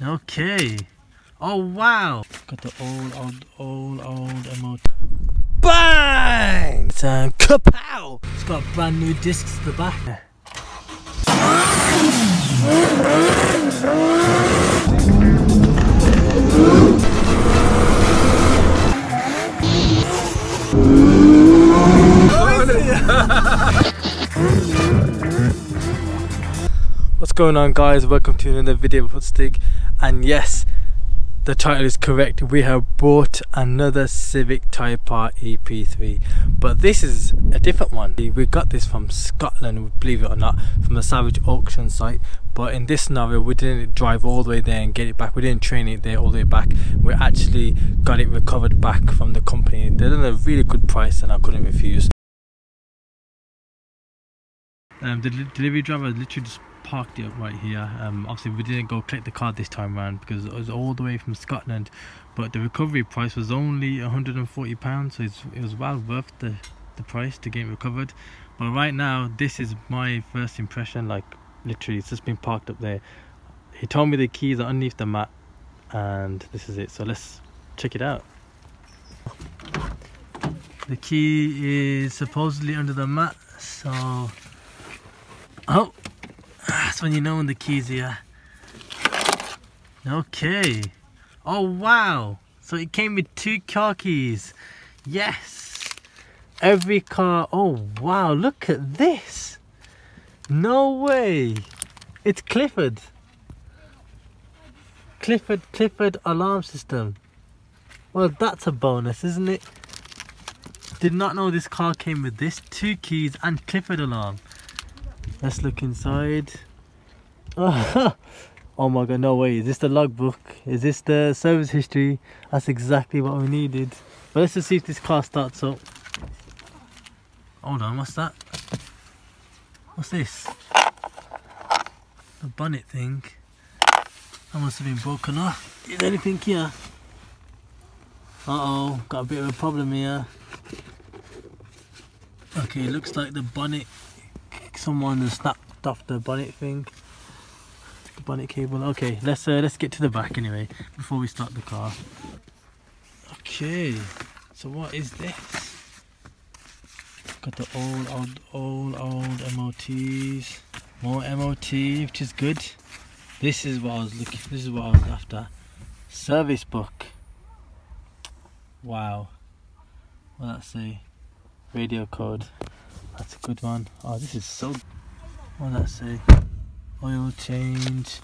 Okay. Oh wow. Got the old, old, old, old MOT. Bang! It's um, kapow! It's got brand new discs at the back. What's going on guys? Welcome to another video of Hood Stig and yes the title is correct. We have bought another Civic Type R EP3 but this is a different one. We got this from Scotland believe it or not from a salvage auction site. But in this scenario we didn't drive all the way there and get it back. We didn't train it there all the way back. We actually got it recovered back from the company. They did a really good price and I couldn't refuse. Um, the delivery driver literally just parked it up right here. Um, obviously, we didn't go collect the car this time around because it was all the way from Scotland, but the recovery price was only 140 pounds, so it was well worth the the price to get it recovered. But right now, this is my first impression. Like literally, it's just been parked up there. He told me the keys are underneath the mat, and this is it. So let's check it out. The key is supposedly under the mat, so Oh, when you know when the key's here. Okay. Oh, wow. So it came with two car keys. Yes. Every car. Oh, wow. Look at this. No way. It's Clifford. Clifford, Clifford alarm system. Well, that's a bonus, isn't it? Did not know this car came with this. Two keys and Clifford alarm. Let's look inside. Oh, my god, no way. Is this the logbook? Is this the service history? That's exactly what we needed. But let's just see if this car starts up. Hold on, what's that? What's this? The bonnet thing. That must have been broken off. Is anything here? Uh oh, got a bit of a problem here. Okay, looks like the bonnet someone has snapped off the bonnet thing bonnet cable. Okay let's uh, let's get to the back anyway before we start the car. Okay so what is this? Got the old old old old MOTs more MOT which is good. This is what I was looking this is what I was after. Service book. Wow. What that say? Radio code. That's a good one. Oh, this is so. What does that say? Oil change.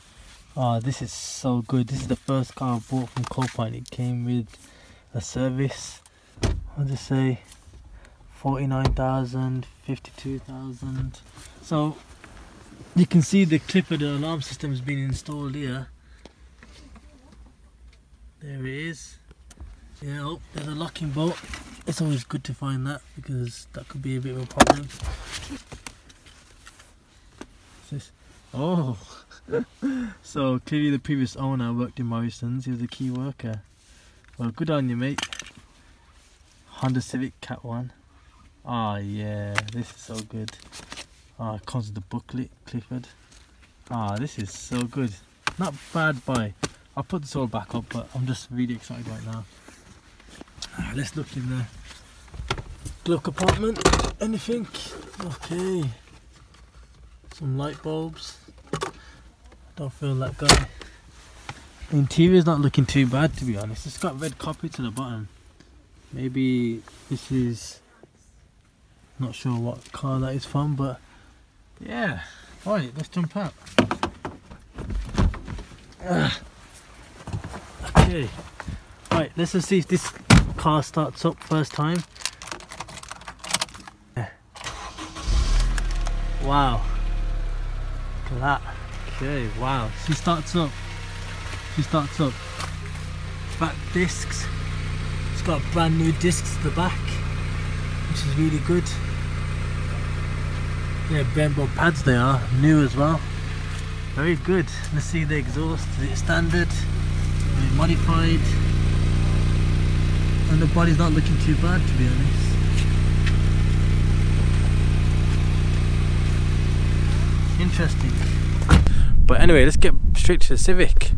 Oh, this is so good. This is the first car I bought from Copart. It came with a service. Does it say? 49,000, 52,000. So you can see the Clifford, the alarm system has been installed here. There it is. Yeah, oh, there's a locking bolt it's always good to find that because that could be a bit of a problem. Oh, so clearly the previous owner worked in Morrison's. He was a key worker. Well, good on you, mate. Honda Civic Cat One. Ah, oh, yeah, this is so good. Ah, oh, comes with the booklet, Clifford. Ah, oh, this is so good. Not bad buy. I'll put this all back up, but I'm just really excited right now. Ah, let's look in the glove compartment. Anything? Okay. Some light bulbs. Don't feel that guy. The interior's not looking too bad to be honest. It's got red copy to the bottom. Maybe this is not sure what car that is from, but yeah. Alright, let's jump out. Ah. Okay. Right, let's just see if this car starts up first time. Yeah. Wow. Look at that. Okay, wow. She starts up. She starts up. Back discs. It's got brand new discs at the back, which is really good. Yeah, Brembo pads they are, new as well. Very good. Let's see the exhaust. Is it standard? Is it modified? and the body's not looking too bad to be honest interesting but anyway let's get straight to the Civic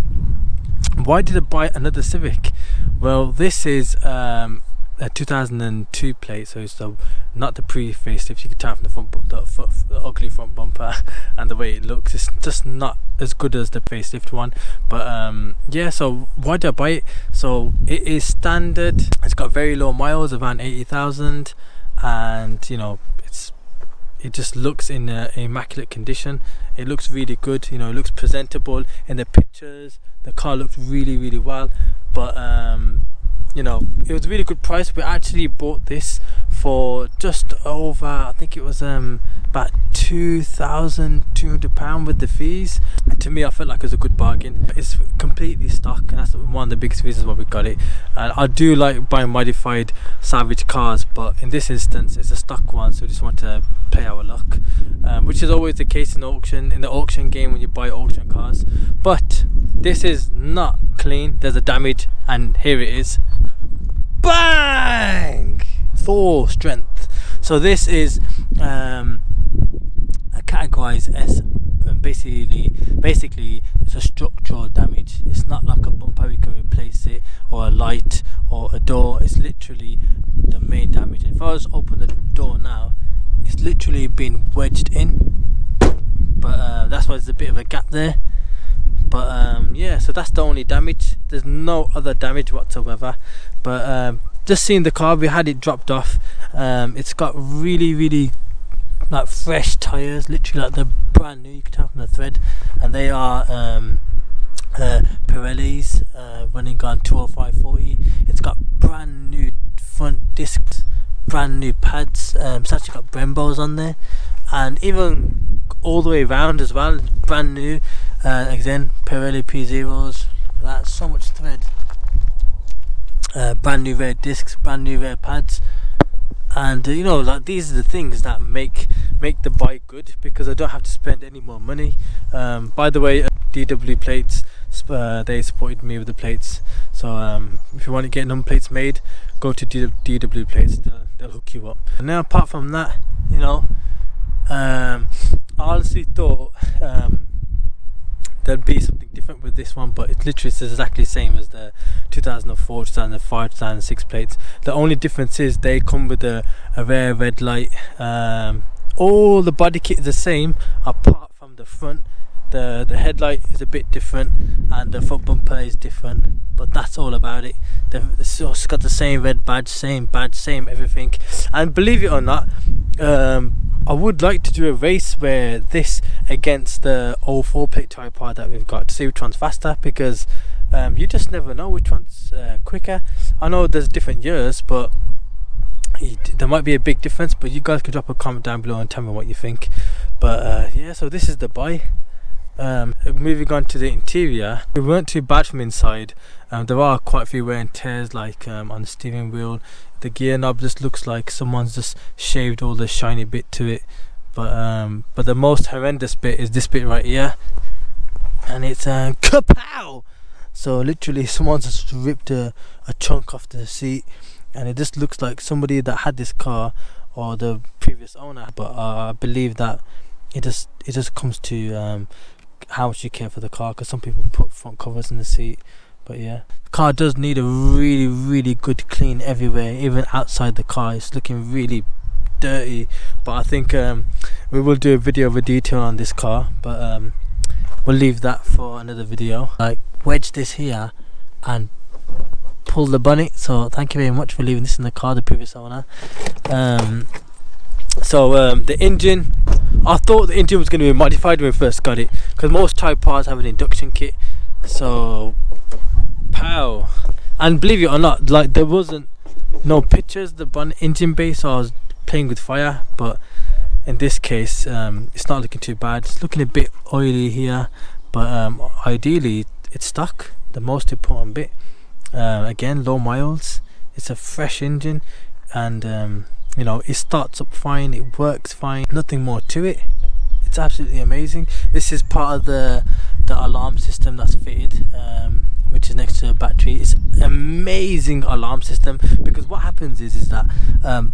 why did I buy another Civic? Well, this is um, a 2002 plate, so it's the not the pre-facelift. You can tell from the front, the, the, ugly front bumper and the way it looks. It's just not as good as the facelift one. But um, yeah, so why did I buy it? So it is standard. It's got very low miles, around 80,000, and you know it just looks in immaculate condition. It looks really good. You know, it looks presentable in the pictures. The car looked really really well, but um, you know it was a really good price we actually bought this for just over i think it was um about 2200 pound with the fees. And to me i felt like it was a good bargain. It's completely stock and that's one of the biggest reasons why we got it. And i do like buying modified salvage cars but in this instance it's a stock one so we just want to play our luck. Um, which is always the case in the auction in the auction game when you buy auction cars. But this is not clean. There's a damage and here it is. Bang Thor strength. So this is um, a categorized S basically basically it's a structural damage. It's not like a bumper we can replace it or a light or a door. It's literally the main damage. If I was open the door now it's literally been wedged in. But uh, that's why there's a bit of a gap there. But um, yeah so that's the only damage. There's no other damage whatsoever. But um, just seeing the car we had it dropped off. Um, it's got really really like fresh tires literally like they're brand new you can tell from the thread. And they are um, uh, Pirelli's uh, running on 20540 it's got brand new front discs brand new pads um, it's actually got Brembos on there. And even all the way around as well brand new uh, again Pirelli P0s that's so much thread uh, brand new rear discs brand new rear pads. And uh, you know like these are the things that make make the bike good because I don't have to spend any more money. Um, by the way uh, DW plates uh, they supported me with the plates. So um, if you want to get number plates made go to DW plates they'll, they'll hook you up. And now apart from that you know um, I honestly thought um, there'd be something different with this one but it literally is exactly the same as the 2004 2005 2006 plates. The only difference is they come with a, a rare red light um, all the body kit is the same apart from the front. The the headlight is a bit different and the front bumper is different but that's all about it. It's got the same red badge same badge same everything. And believe it or not um, I would like to do a race where this against the 04 plate type R that we've got to see which one's faster because um, you just never know which one's uh, quicker. I know there's different years, but there might be a big difference. But you guys can drop a comment down below and tell me what you think. But uh, yeah, so this is the buy. Um, moving on to the interior, it weren't too bad from inside. Um, there are quite a few wear and tears, like um, on the steering wheel the gear knob just looks like someone's just shaved all the shiny bit to it. But um but the most horrendous bit is this bit right here. And it's um kapow! So literally someone's just ripped a, a chunk off the seat. And it just looks like somebody that had this car or the previous owner. But uh, I believe that it just it just comes to um, how much you care for the car because some people put front covers in the seat but yeah. The car does need a really really good clean everywhere even outside the car. It's looking really dirty. But I think um, we will do a video of a detail on this car. But um, we'll leave that for another video. Like wedge this here and pull the bonnet. So thank you very much for leaving this in the car the previous owner. Um, so um, the engine I thought the engine was going to be modified when we first got it because most Type R's have an induction kit. So pow and believe it or not like there wasn't no pictures the bun engine bay so I was playing with fire but in this case um, it's not looking too bad. It's looking a bit oily here but um, ideally it's stuck the most important bit. Uh, again low miles. It's a fresh engine and um, you know it starts up fine it works fine nothing more to it. It's absolutely amazing. This is part of the the alarm system that's fitted um, which is next to a battery. It's amazing alarm system because what happens is is that um,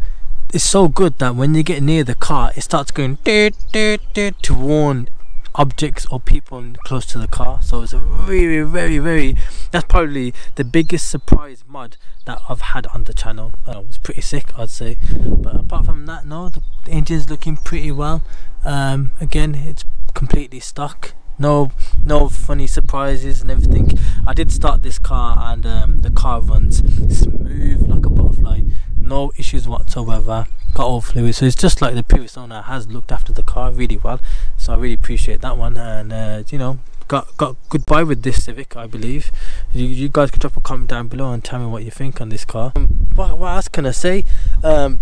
it's so good that when you get near the car it starts going to warn objects or people close to the car. So it's a really very very that's probably the biggest surprise mod that I've had on the channel. Uh, was pretty sick I'd say. But apart from that no the engine's looking pretty well. Um, again it's completely stock no no funny surprises and everything. I did start this car and um, the car runs smooth like a butterfly. No issues whatsoever. Got all fluid so it's just like the previous owner has looked after the car really well. So I really appreciate that one. And uh, you know got got goodbye with this Civic I believe. You, you guys can drop a comment down below and tell me what you think on this car. Um, what, what else can I say um,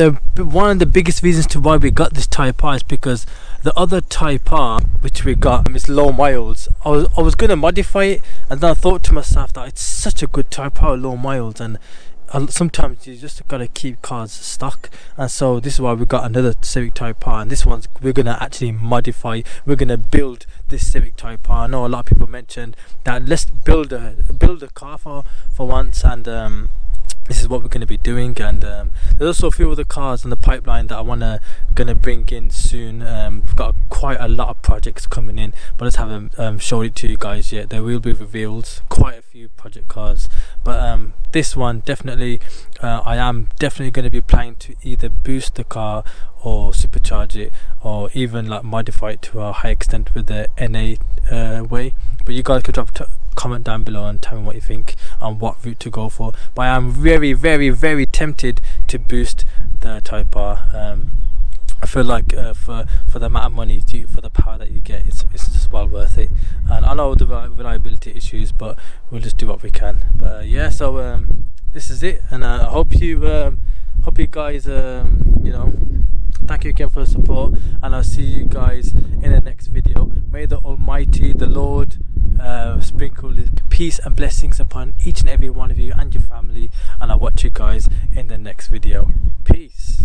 the one of the biggest reasons to why we got this Type R is because the other Type R which we got is low miles I was, I was gonna modify it and then I thought to myself that it's such a good Type R low miles and sometimes you just gotta keep cars stock and so this is why we got another Civic Type R and this one's we're gonna actually modify we're gonna build this Civic Type R I know a lot of people mentioned that let's build a build a car for for once and um, this is what we're going to be doing and um, there's also a few other cars in the pipeline that I want to to bring in soon. Um, we've got quite a lot of projects coming in but I just haven't um, showed it to you guys yet. There will be revealed quite a few project cars but um, this one definitely uh, I am definitely going to be planning to either boost the car or supercharge it or even like modify it to a high extent with the NA uh, way. But you guys could drop comment down below and tell me what you think and what route to go for. But I am very very very tempted to boost the Type R um, I feel like uh, for for the amount of money you, for the power that you get it's, it's just well worth it. And I know the reliability issues but we'll just do what we can. But uh, yeah so um, this is it. And uh, I hope you um, hope you guys um, you know thank you again for the support. And I'll see you guys in the next video. May the almighty the Lord peace and blessings upon each and every one of you and your family and I'll watch you guys in the next video. Peace.